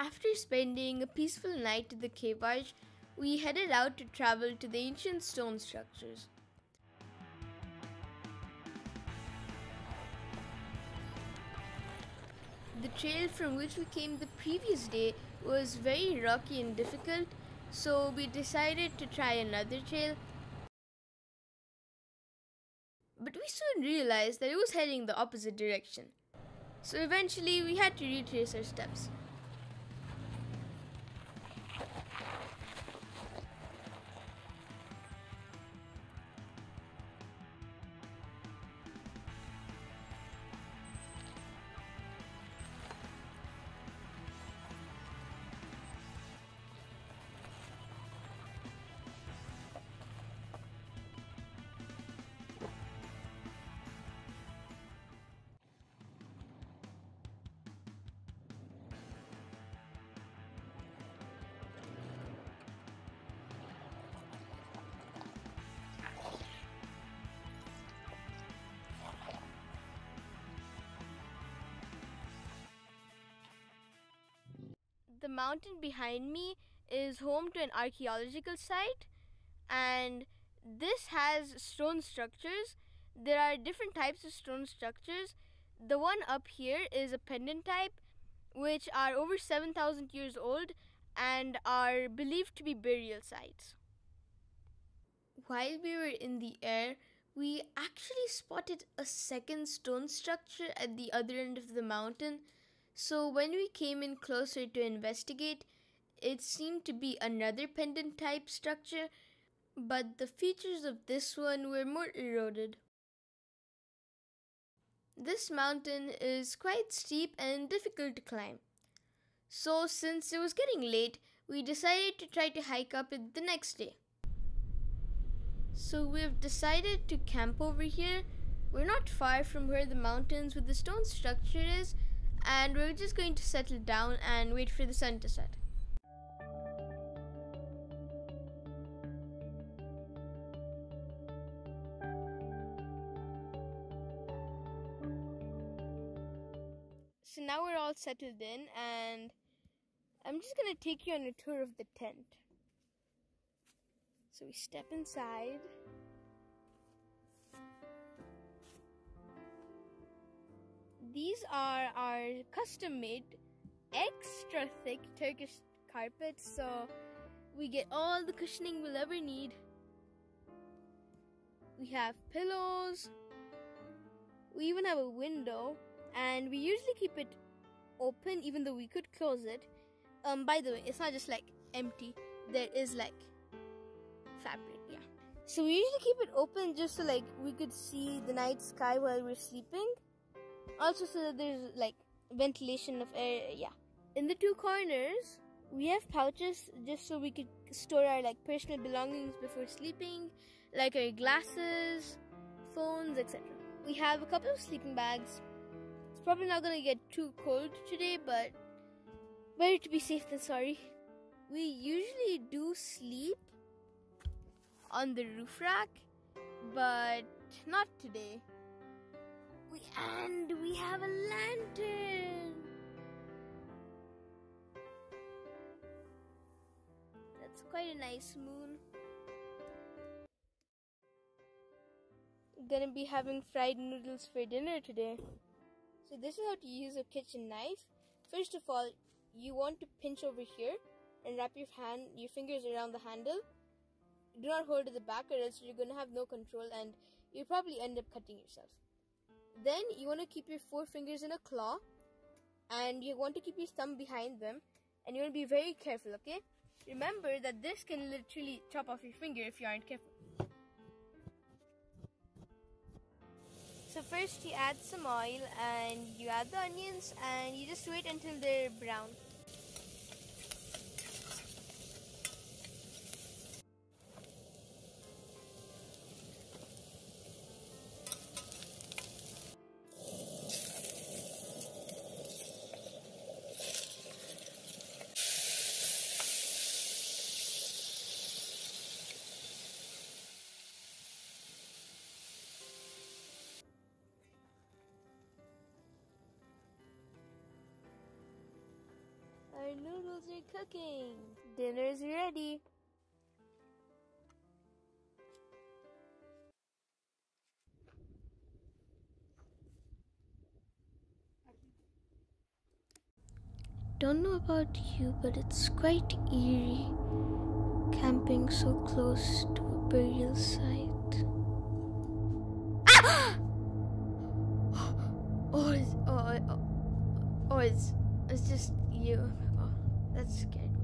After spending a peaceful night at the cave we headed out to travel to the ancient stone structures. The trail from which we came the previous day was very rocky and difficult, so we decided to try another trail. But we soon realized that it was heading the opposite direction. So eventually we had to retrace our steps. The mountain behind me is home to an archaeological site and this has stone structures. There are different types of stone structures. The one up here is a pendant type which are over 7000 years old and are believed to be burial sites. While we were in the air we actually spotted a second stone structure at the other end of the mountain so when we came in closer to investigate, it seemed to be another pendant type structure, but the features of this one were more eroded. This mountain is quite steep and difficult to climb. So since it was getting late, we decided to try to hike up it the next day. So we've decided to camp over here. We're not far from where the mountains with the stone structure is, and we're just going to settle down and wait for the sun to set. So now we're all settled in and I'm just gonna take you on a tour of the tent. So we step inside. These are our custom made, extra thick Turkish carpets, so we get all the cushioning we'll ever need. We have pillows, we even have a window, and we usually keep it open even though we could close it. Um, by the way, it's not just like empty, there is like fabric, yeah. So we usually keep it open just so like we could see the night sky while we're sleeping also so that there's like ventilation of air yeah. In the two corners we have pouches just so we could store our like personal belongings before sleeping like our glasses phones etc we have a couple of sleeping bags. It's probably not gonna get too cold today but better to be safe than sorry. We usually do sleep on the roof rack but not today we and we have a lantern. That's quite a nice moon. Gonna be having fried noodles for dinner today. So this is how to use a kitchen knife. First of all, you want to pinch over here and wrap your hand, your fingers around the handle. Do not hold to the back or else you're gonna have no control and you'll probably end up cutting yourself. Then you want to keep your four fingers in a claw and you want to keep your thumb behind them and you want to be very careful, okay? Remember that this can literally chop off your finger if you aren't careful. So first you add some oil and you add the onions and you just wait until they're brown. Noodles are cooking. Dinner's ready. Don't know about you, but it's quite eerie camping so close to a burial site. Ah! Oh, it's, oh, oh, oh, it's, it's just you. That's good.